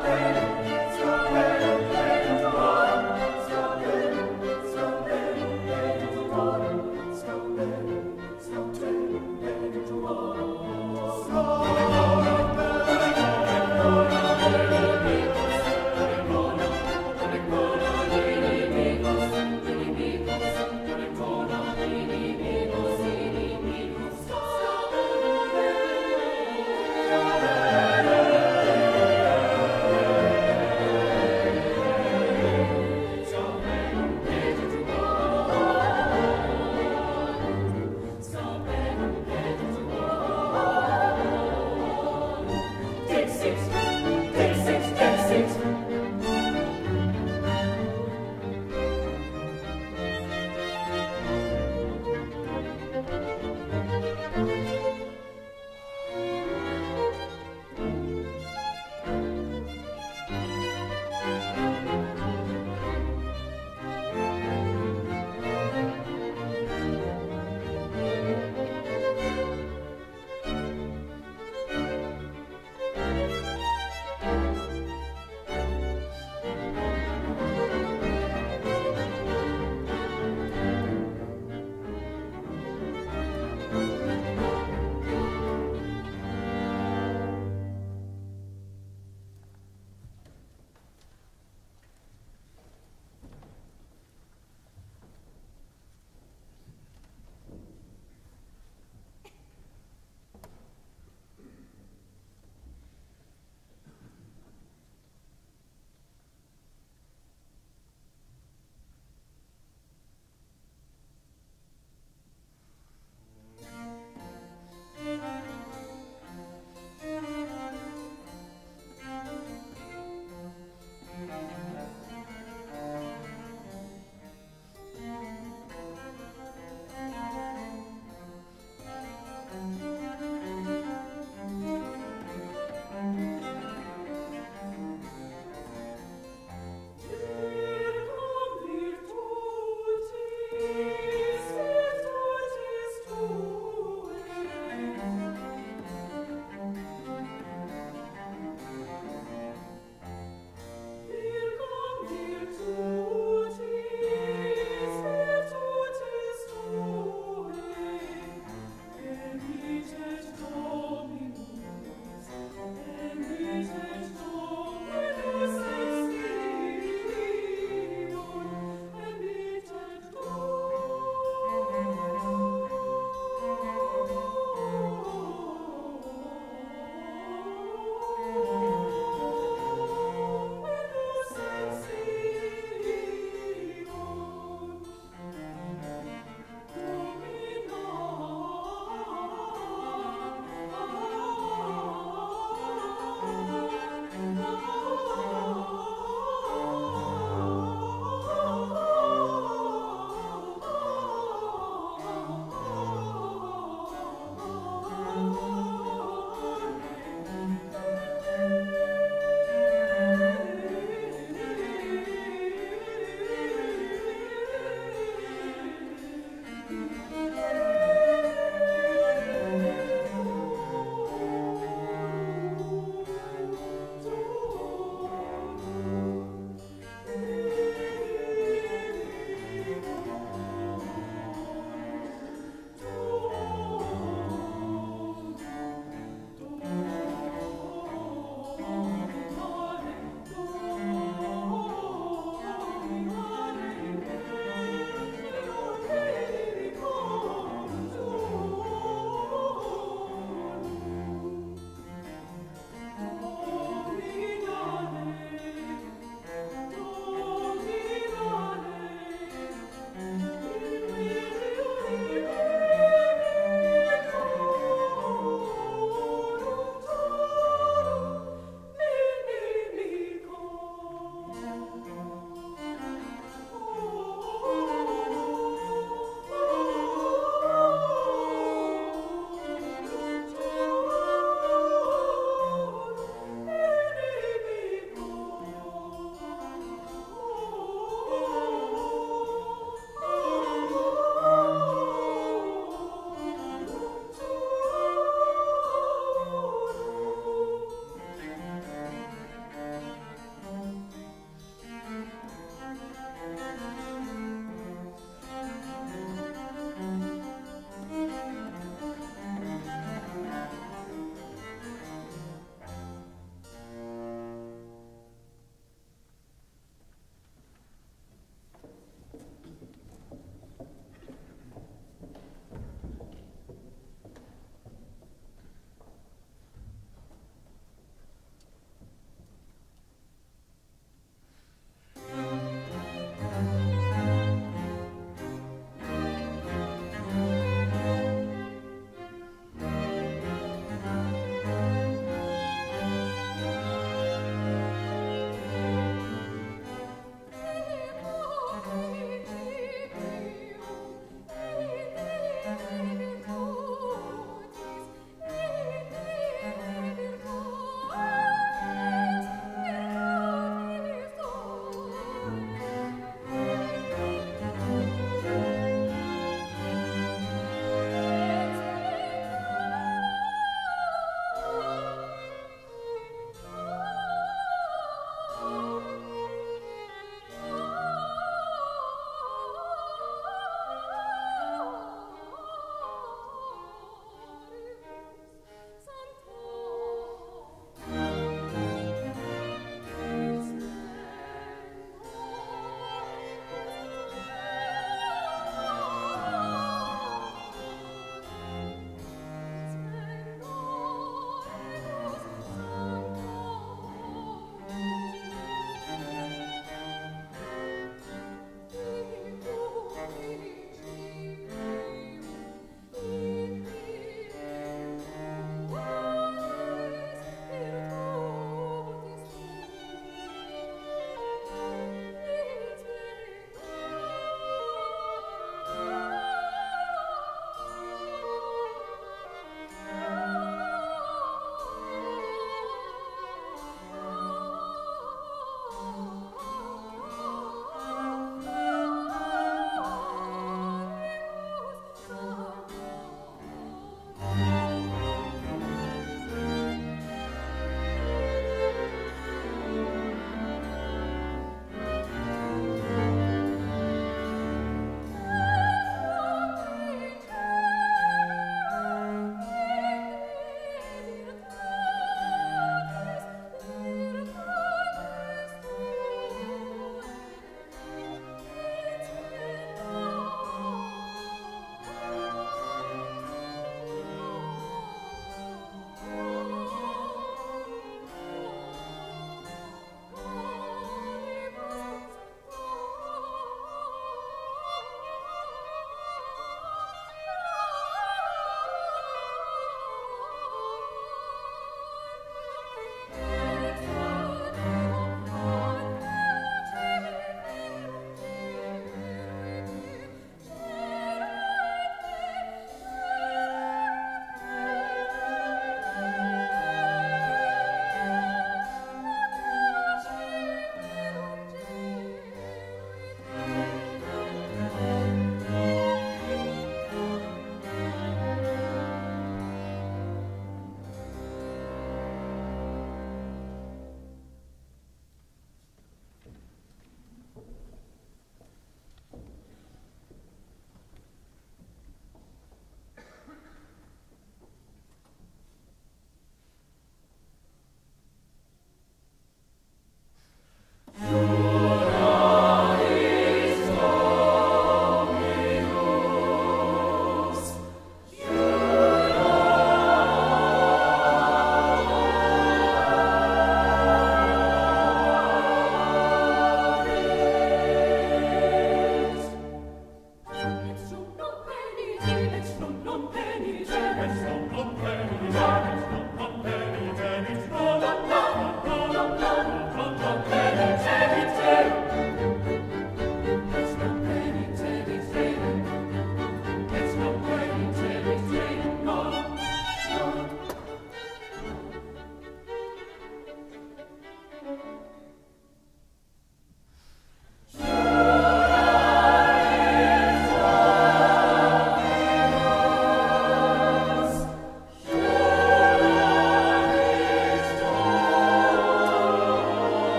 Amen.